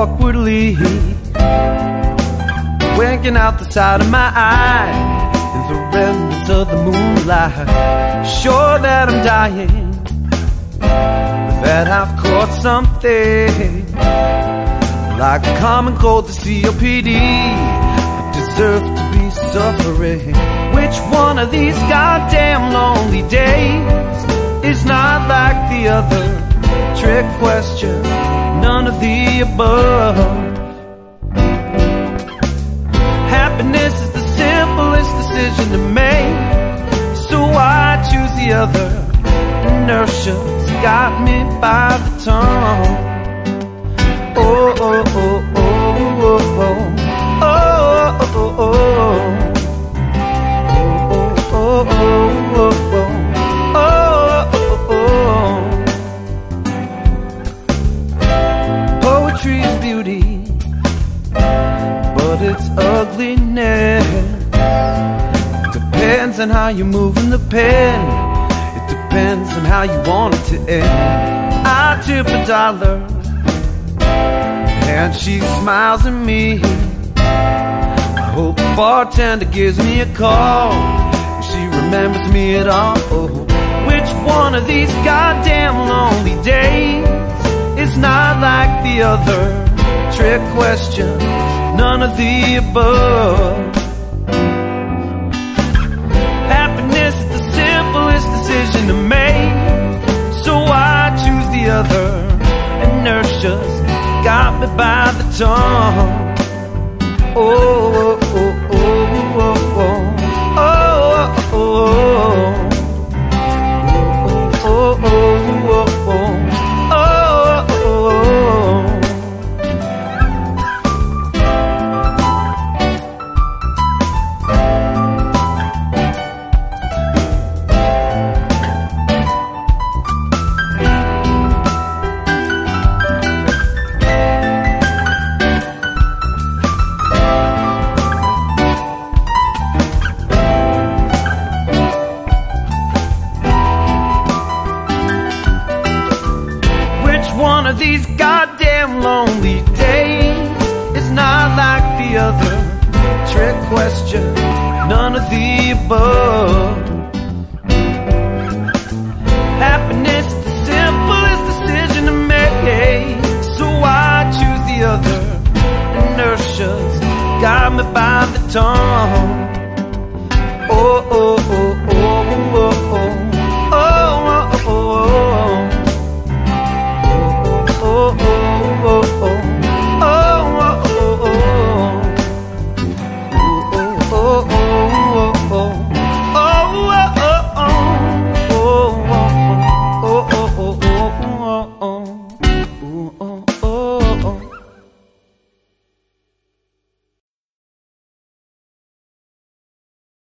Awkwardly, winking out the side of my eye in the remnants of the moonlight. Sure that I'm dying, that I've caught something like a common cold, the COPD. I deserve to be suffering. Which one of these goddamn lonely days is not like the other? Trick question, none of the above. Happiness is the simplest decision to make, so I choose the other. Inertia's got me by the tongue. Oh, oh, oh, oh, oh, oh, oh, its ugliness depends on how you're moving the pen. It depends on how you want it to end. I tip a dollar, and she smiles at me. I hope the bartender gives me a call. and She remembers me at all. Which one of these goddamn lonely days is not like the other? Trick question, none of the above. Happiness is the simplest decision to make, so I choose the other. Inertia's got me by the tongue. Oh, these goddamn lonely days is not like the other? Trick question, none of the above. Happiness the simplest decision to make, so I choose the other. Inertia's got me by the tongue. oh.